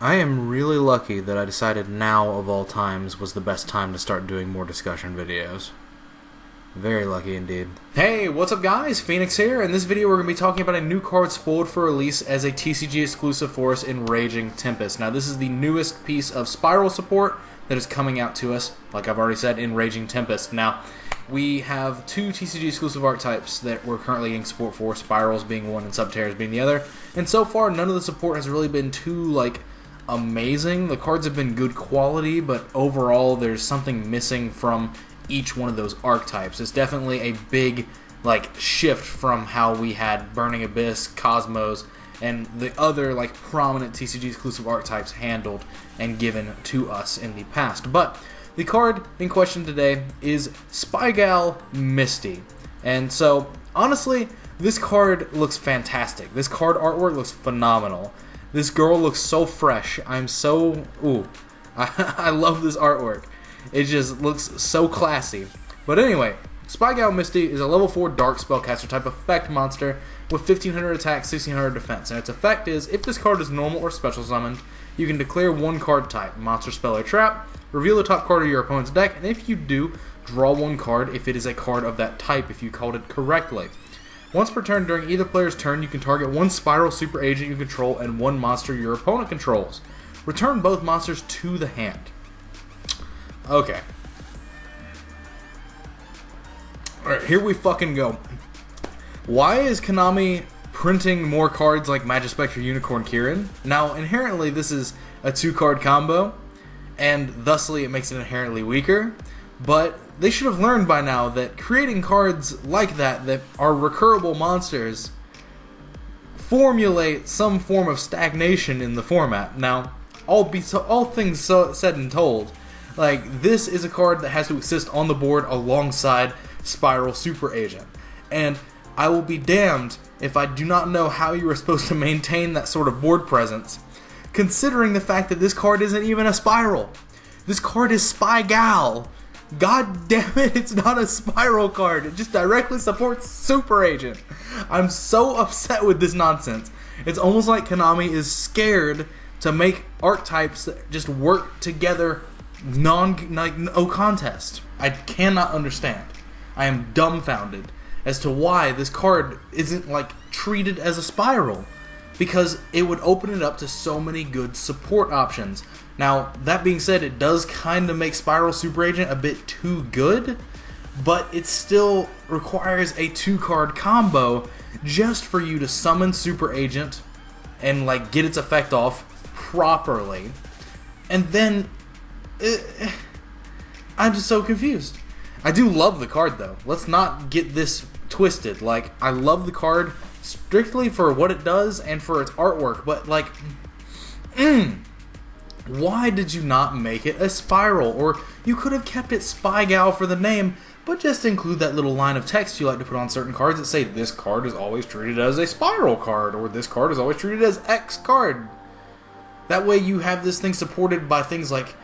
I am really lucky that I decided now of all times was the best time to start doing more discussion videos. Very lucky indeed. Hey, what's up guys? Phoenix here. In this video we're going to be talking about a new card spoiled for release as a TCG exclusive for us in Raging Tempest. Now this is the newest piece of Spyral support that is coming out to us, like I've already said, in Raging Tempest. Now, we have two TCG exclusive archetypes that we're currently getting support for, Spyrals being one and Subterrors being the other. And so far none of the support has really been too, like, amazing. The cards have been good quality, but overall there's something missing from each one of those archetypes. It's definitely a big like shift from how we had Burning Abyss, Cosmos, and the other like prominent TCG exclusive archetypes handled and given to us in the past. But the card in question today is Spygal Misty. And so honestly, this card looks fantastic. This card artwork looks phenomenal. This girl looks so fresh. I'm so ooh. I, I love this artwork. It just looks so classy. But anyway, Spy Spygal Misty is a level 4 Dark Spellcaster type effect monster with 1500 attack, 1600 defense. And its effect is if this card is normal or special summoned, you can declare one card type, monster, spell, or trap, reveal the top card of your opponent's deck, and if you do, draw one card if it is a card of that type if you called it correctly. Once per turn during either player's turn, you can target one Spyral Super Agent you control and one monster your opponent controls. Return both monsters to the hand. Okay. Alright, here we fucking go. Why is Konami printing more cards like Majespecter Unicorn Kirin? Now, inherently, this is a two card combo, and thusly it makes it inherently weaker, but they should have learned by now that creating cards like that that are recurable monsters formulate some form of stagnation in the format. Now, all be so, all things so, said and told, like this is a card that has to exist on the board alongside Spyral Super Agent, and I will be damned if I do not know how you are supposed to maintain that sort of board presence, considering the fact that this card isn't even a Spyral. This card is Spygal. God damn it, it's not a Spyral card. It just directly supports Super Agent. I'm so upset with this nonsense. It's almost like Konami is scared to make archetypes that just work together non like no contest. I cannot understand. I am dumbfounded as to why this card isn't like treated as a Spyral because it would open it up to so many good support options. Now, that being said, it does kind of make Spyral Super Agent a bit too good, but it still requires a two card combo just for you to summon Super Agent and like get its effect off properly. And then uh, I'm just so confused. I do love the card though. Let's not get this twisted. Like I love the card strictly for what it does and for its artwork, but like mm, why did you not make it a Spyral? Or you could have kept it Spygal for the name, but just include that little line of text you like to put on certain cards that say this card is always treated as a Spyral card, or this card is always treated as X card. That way you have this thing supported by things like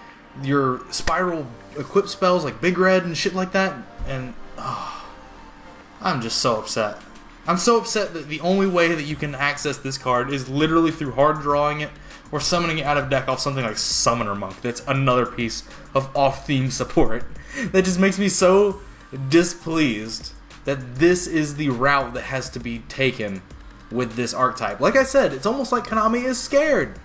your Spyral equip spells like Big Red and shit like that, and oh, I'm just so upset. I'm so upset that the only way that you can access this card is literally through hard drawing it or summoning it out of deck off something like Summoner Monk. That's another piece of off-theme support. That just makes me so displeased that this is the route that has to be taken with this archetype. Like I said, it's almost like Konami is scared.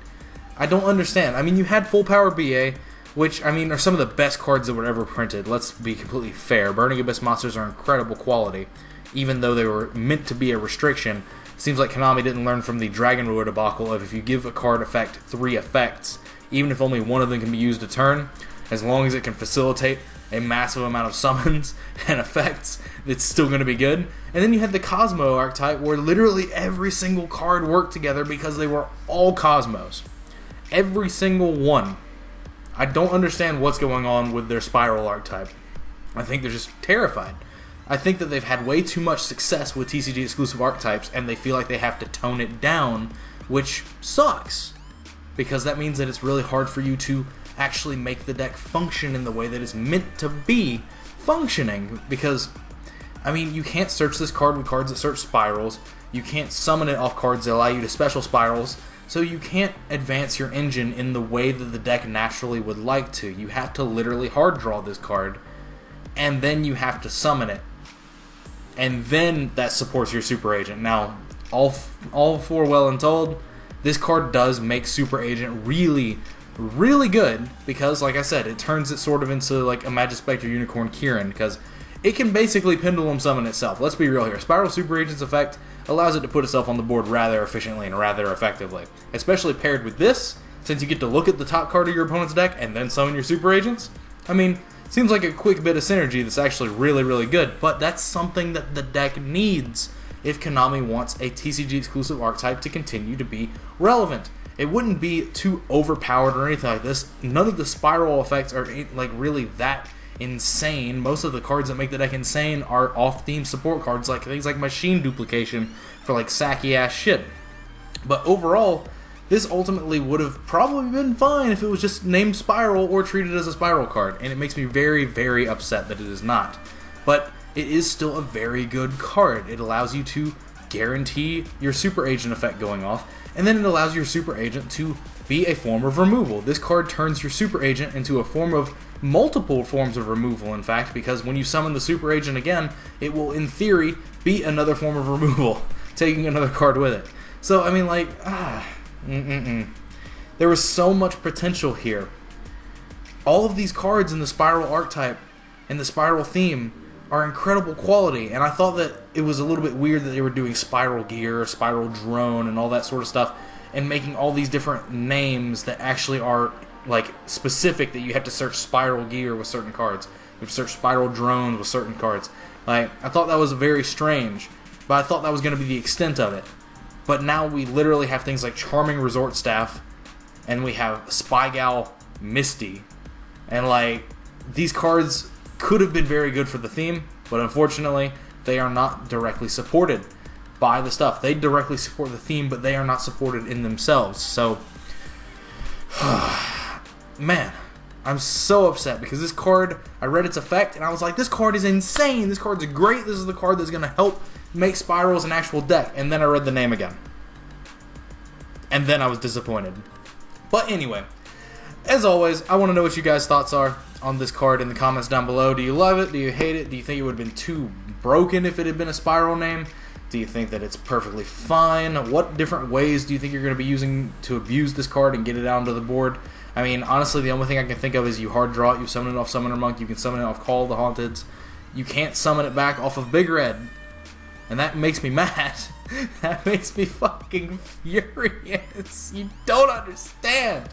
I don't understand. I mean, you had Full Power BA, which, I mean, are some of the best cards that were ever printed. Let's be completely fair. Burning Abyss monsters are incredible quality, even though they were meant to be a restriction Seems like Konami didn't learn from the Dragon Ruler debacle of if you give a card effect three effects, even if only one of them can be used a turn, as long as it can facilitate a massive amount of summons and effects, it's still going to be good. And then you had the Cosmo archetype where literally every single card worked together because they were all Cosmos. Every single one. I don't understand what's going on with their Spyral archetype. I think they're just terrified. I think that they've had way too much success with TCG exclusive archetypes, and they feel like they have to tone it down, which sucks. Because that means that it's really hard for you to actually make the deck function in the way that it's meant to be functioning. Because, I mean, you can't search this card with cards that search Spyrals. You can't summon it off cards that allow you to special Spyrals. So you can't advance your engine in the way that the deck naturally would like to. You have to literally hard draw this card, and then you have to summon it. And then that supports your super agent. Now, all all for well and told, this card does make super agent really really good because like I said, it turns it sort of into like a Majespecter Unicorn Kirin because it can basically pendulum summon itself. Let's be real here. Spyral Super Agent's effect allows it to put itself on the board rather efficiently and rather effectively. Especially paired with this, since you get to look at the top card of your opponent's deck and then summon your super agents. I mean, seems like a quick bit of synergy that's actually really, really good, but that's something that the deck needs if Konami wants a TCG exclusive archetype to continue to be relevant. It wouldn't be too overpowered or anything like this. None of the Spyral effects are like really that insane. Most of the cards that make the deck insane are off-theme support cards, like things like machine duplication for like sacky ass shit. But overall, this ultimately would have probably been fine if it was just named Spyral or treated as a Spyral card, and it makes me very, very upset that it is not. But it is still a very good card. It allows you to guarantee your Super Agent effect going off, and then it allows your Super Agent to be a form of removal. This card turns your Super Agent into a form of multiple forms of removal, in fact, because when you summon the Super Agent again, it will, in theory, be another form of removal, taking another card with it. So, I mean, like, ah, mm-mm-mm. There was so much potential here. All of these cards in the Spyral archetype and the Spyral theme are incredible quality, and I thought that it was a little bit weird that they were doing Spyral Gear, Spyral Drone, and all that sort of stuff, and making all these different names that actually are like specific that you have to search Spyral gear with certain cards. You have to search Spyral drones with certain cards. Like I thought that was very strange, but I thought that was going to be the extent of it. But now we literally have things like Charming Resort Staff, and we have Spygal Misty, and like these cards could have been very good for the theme, but unfortunately they are not directly supported by the stuff. They directly support the theme, but they are not supported in themselves. So man, I'm so upset because this card, I read its effect and I was like, this card is insane. This card's great. This is the card that's going to help make Spyrals an actual deck. And then I read the name again. And then I was disappointed. But anyway, as always, I want to know what you guys' thoughts are on this card in the comments down below. Do you love it? Do you hate it? Do you think it would have been too broken if it had been a Spyral name? Do you think that it's perfectly fine? What different ways do you think you're going to be using to abuse this card and get it out onto the board? I mean, honestly, the only thing I can think of is you hard draw it, you summon it off Summoner Monk, you can summon it off Call of the Haunted. You can't summon it back off of Big Red. And that makes me mad. that makes me fucking furious. You don't understand.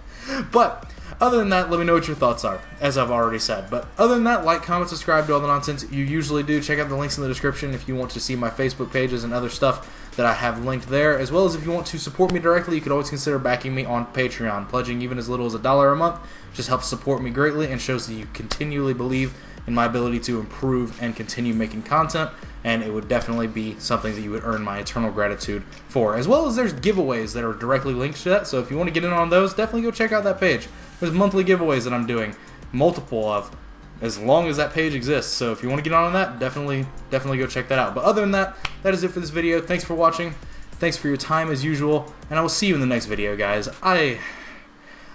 But other than that, let me know what your thoughts are, as I've already said. But other than that, like, comment, subscribe to all the nonsense you usually do. Check out the links in the description if you want to see my Facebook pages and other stuff that I have linked there. As well as if you want to support me directly, you could always consider backing me on Patreon. Pledging even as little as a dollar a month just helps support me greatly and shows that you continually believe in my ability to improve and continue making content and it would definitely be something that you would earn my eternal gratitude for. As well as there's giveaways that are directly linked to that, so if you want to get in on those, definitely go check out that page. There's monthly giveaways that I'm doing, multiple of, as long as that page exists. So if you want to get on that, definitely, definitely go check that out. But other than that, that is it for this video. Thanks for watching. Thanks for your time as usual, and I will see you in the next video, guys. I,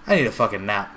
I need a fucking nap.